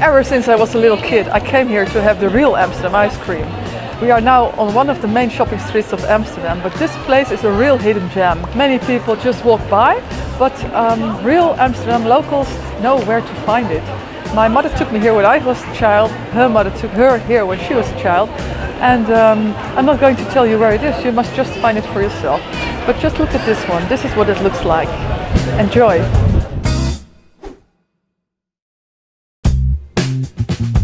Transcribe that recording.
Ever since I was a little kid, I came here to have the real Amsterdam ice cream. We are now on one of the main shopping streets of Amsterdam, but this place is a real hidden gem. Many people just walk by, but um, real Amsterdam locals know where to find it. My mother took me here when I was a child, her mother took her here when she was a child, and um, I'm not going to tell you where it is, you must just find it for yourself. But just look at this one, this is what it looks like. Enjoy! Thank you.